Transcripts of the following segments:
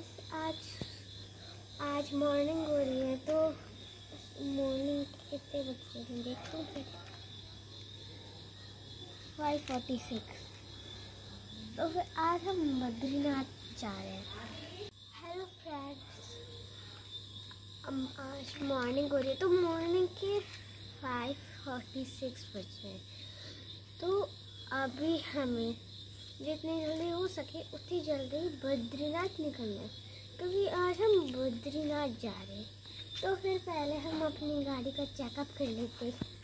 Friends आज आज morning हो रही है तो मॉर्निंग कितने बज हैं देखते हैं फाइव फोर्टी सिक्स तो फिर आज हम बद्रीनाथ जा रहे हैं। हेलो फ्रेंड्स हम आज मॉर्निंग हो रही है तो मॉर्निंग के फाइव फोर्टी सिक्स बज हैं। तो अभी हमें जितनी जल्दी हो सके उतनी जल्दी बद्रीनाथ निकलना। है क्योंकि आज हम बद्रीनाथ जा रहे हैं। तो फिर पहले हम अपनी गाड़ी का चेकअप कर लेते हैं।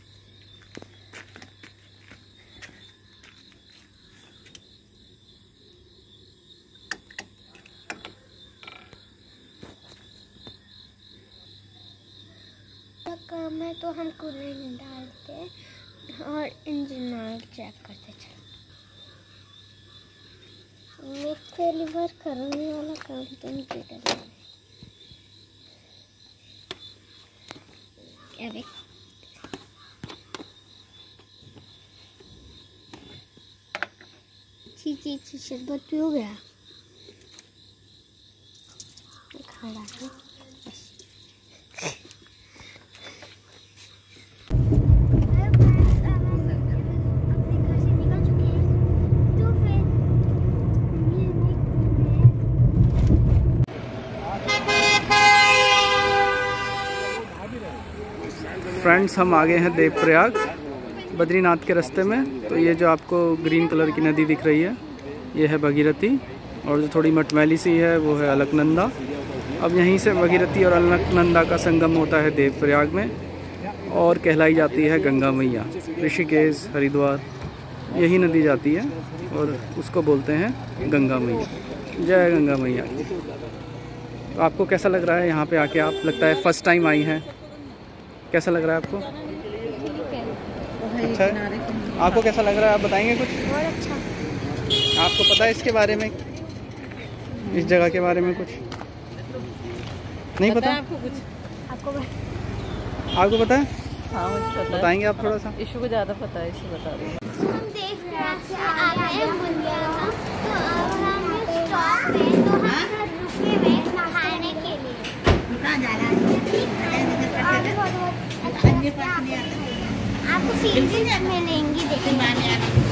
काम है तो हम कूलेंट डालते और इंजन ऑयल चेक करते चलो मैं पहली बार करने वाला काम तो नहीं कर अभी ची ची ची, शरबत भी हो गया? खड़ा है। फ्रेंड्स, हम आ गए हैं देवप्रयाग, बद्रीनाथ के रास्ते में। तो ये जो आपको ग्रीन कलर की नदी दिख रही है, ये है भगीरथी। और जो थोड़ी मटमैली सी है, वो है अलकनंदा। अब यहीं से भगीरथी और अलकनंदा का संगम होता है देवप्रयाग में, और कहलाई जाती है गंगा मैया, ऋषिकेश, हरिद्वार, यही नदी जाती है, और उसको बोलते हैं गंगा मैया। जय गंगा मैया। तो आपको कैसा लग रहा है? यहाँ पे आके आप, लगता है फ़र्स्ट टाइम आई हैं। कैसा लग रहा है आपको? अच्छा है? आपको कैसा लग रहा है? आप बताएँगे कुछ? बहुत अच्छा। आपको पता है इसके बारे में? इस जगह के बारे में कुछ? नहीं पता आपको कुछ? आपको आपको पता है? हाँ मुझे बताएँगे आप थोड़ा सा। इशू को ज़्यादा पता है इशू बता रही बहुत अच्छा आपको सीरीज़ मिलेंगी देखिए ये हमारा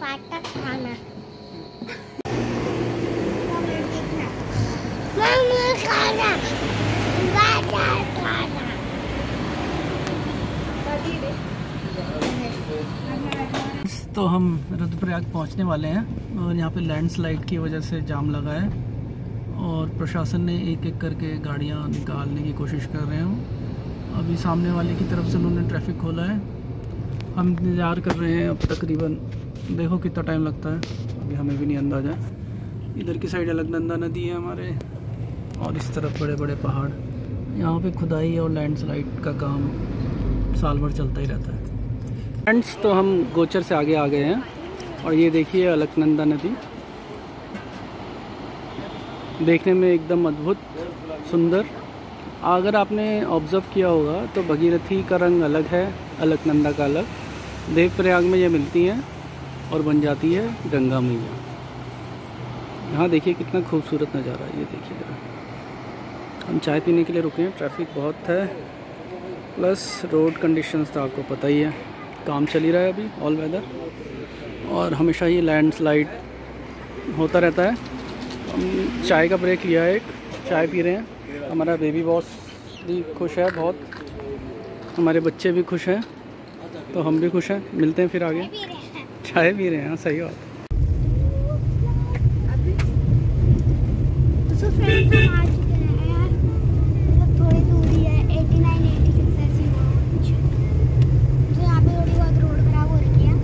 पाटा खाना मम्मी खाना पाटा खाना तो हम रुद्रप्रयाग पहुँचने वाले हैं और यहाँ पे लैंडस्लाइड की वजह से जाम लगा है और प्रशासन ने एक एक करके गाड़ियाँ निकालने की कोशिश कर रहे हैं अभी सामने वाले की तरफ़ से उन्होंने ट्रैफ़िक खोला है। हम इंतज़ार कर रहे हैं अब तकरीबन। देखो कितना टाइम लगता है। अभी हमें भी नहीं अंदाज़ा। इधर की साइड अलकनंदा नदी है हमारे और इस तरफ़ बड़े बड़े पहाड़। यहाँ पे खुदाई और लैंडस्लाइड का काम साल भर चलता ही रहता है। फ्रेंड्स तो हम गोचर से आगे आ गए हैं। और ये देखिए अलकनंदा नदी। देखने में एकदम अद्भुत, सुंदर। अगर आपने ऑब्ज़र्व किया होगा तो भगीरथी का रंग अलग है, अलकनंदा का अलग। देवप्रयाग में ये मिलती हैं और बन जाती है गंगा मैया। यहाँ देखिए कितना खूबसूरत नज़ारा है, ये देखिए जरा। हम चाय पीने के लिए रुके हैं ट्रैफ़िक बहुत है। प्लस रोड कंडीशंस तो आपको पता ही है। काम चल ही रहा है अभी ऑल वेदर और हमेशा ही लैंडस्लाइड होता रहता है। हम चाय का ब्रेक लिया है एक चाय पी रहे हैं। हमारा बेबी बॉस भी खुश है बहुत। हमारे बच्चे भी खुश हैं तो हम भी खुश हैं। मिलते हैं फिर आगे। चाय पी रहे हैं। हाँ सही बात तो फ्रेंड्स हम आ चुके हैं यार मतलब थोड़ी दूरी है 89 86 ऐसी कुछ तो यहाँ पे थोड़ी बहुत रोड खराब हो रही है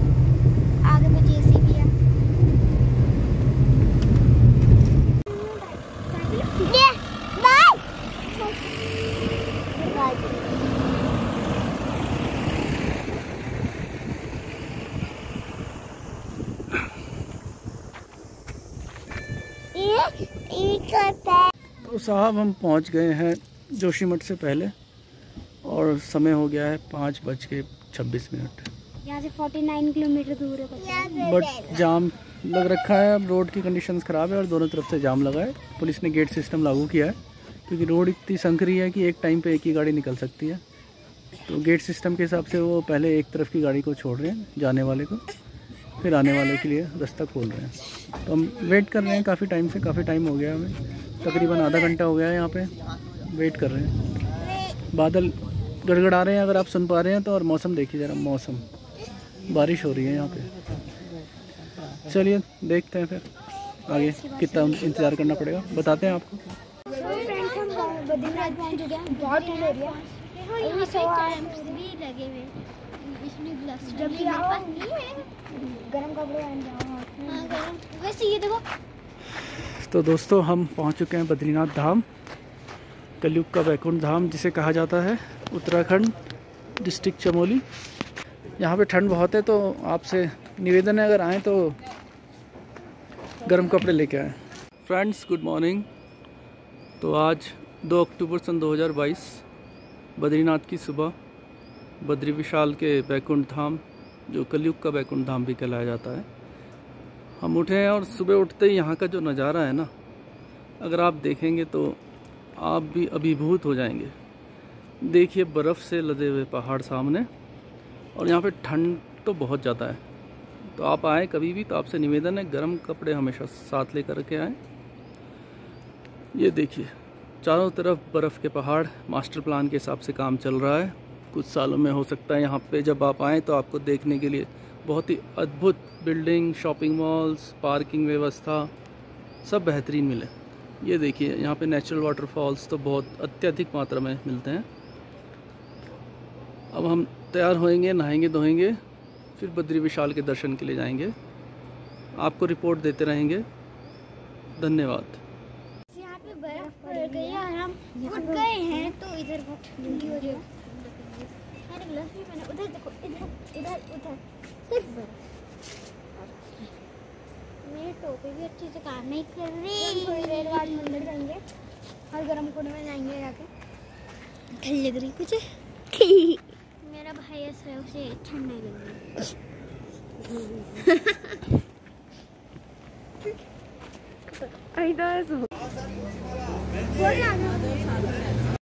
आगे में जेसीबी है ये बाय ये एक करता है तो साहब हम पहुँच गए हैं जोशीमठ से पहले और समय हो गया है पाँच बज के छब्बीस मिनट। यहाँ से 49 किलोमीटर दूर है बट जाम लग रखा है अब रोड की कंडीशंस ख़राब है और दोनों तरफ़ से जाम लगा है। पुलिस ने गेट सिस्टम लागू किया है क्योंकि रोड इतनी संकरी है कि एक टाइम पे एक ही गाड़ी निकल सकती है। तो गेट सिस्टम के हिसाब से वो पहले एक तरफ़ की गाड़ी को छोड़ रहे हैं जाने वाले को। फिर आने वाले के लिए रास्ता खोल रहे हैं। तो हम वेट कर रहे हैं काफ़ी टाइम से काफ़ी टाइम हो गया हमें। तकरीबन आधा घंटा हो गया है यहाँ पे। वेट कर रहे हैं। बादल गड़गड़ा रहे हैं अगर आप सुन पा रहे हैं तो और मौसम देखिए ज़रा मौसम। बारिश हो रही है यहाँ पे। चलिए देखते हैं फिर। आगे कितना इंतज़ार करना पड़ेगा। बताते हैं आपको। हैं। बहुत जब भी आओ। गरम कपड़े पहन जाओ वैसे ये देखो। तो दोस्तों हम पहुँच चुके हैं बद्रीनाथ धाम कलयुग का वैकुंठ धाम जिसे कहा जाता है उत्तराखंड डिस्ट्रिक्ट चमोली। यहाँ पे ठंड बहुत है तो आपसे निवेदन है अगर आएँ तो गर्म कपड़े लेके आएँ। Friends good morning. तो आज 2 अक्टूबर सन 2022 बद्रीनाथ की सुबह। बद्री विशाल के वैकुंठ धाम, जो कलयुग का वैकुंठ धाम भी कहलाया जाता है। हम उठे हैं और सुबह उठते ही यहाँ का जो नज़ारा है ना, अगर आप देखेंगे तो आप भी अभिभूत हो जाएँगे। देखिए बर्फ़ से लदे हुए पहाड़ सामने, और यहाँ पे ठंड तो बहुत ज़्यादा है। तो आप आए कभी भी तो आपसे निवेदन है, गर्म कपड़े हमेशा साथ लेकर के आएँ। ये देखिए, चारों तरफ़ बर्फ़ के पहाड़, मास्टर प्लान के हिसाब से काम चल रहा है। कुछ सालों में हो सकता है यहाँ पे जब आप आएँ तो आपको देखने के लिए बहुत ही अद्भुत बिल्डिंग शॉपिंग मॉल्स पार्किंग व्यवस्था, सब बेहतरीन मिले। ये देखिए, यहाँ पे नेचुरल वाटरफॉल्स तो बहुत अत्यधिक मात्रा में मिलते हैं। अब हम तैयार होएँगे, नहाएँगे, धोएँगे, फिर बद्री विशाल के दर्शन के लिए जाएँगे। आपको रिपोर्ट देते रहेंगे। धन्यवाद। यहाँ पे बर्फ़ पड़ गई और हम गए हैं तो इधर बहुत ठंडी हो रही है मैंने ग्लव्स भी पहने उधर देखो इधर इधर उधर सिर्फ़ मेरी टोपी भी अच्छे से काम नहीं कर रही थोड़ी देर बाद मंदिर जाएँगे और गर्म कुंड में जाएँगे जाके ठंड लग रही कुछ मेरा भाई ऐसा है उसे ठंड नहीं लग रही eso. बोल ना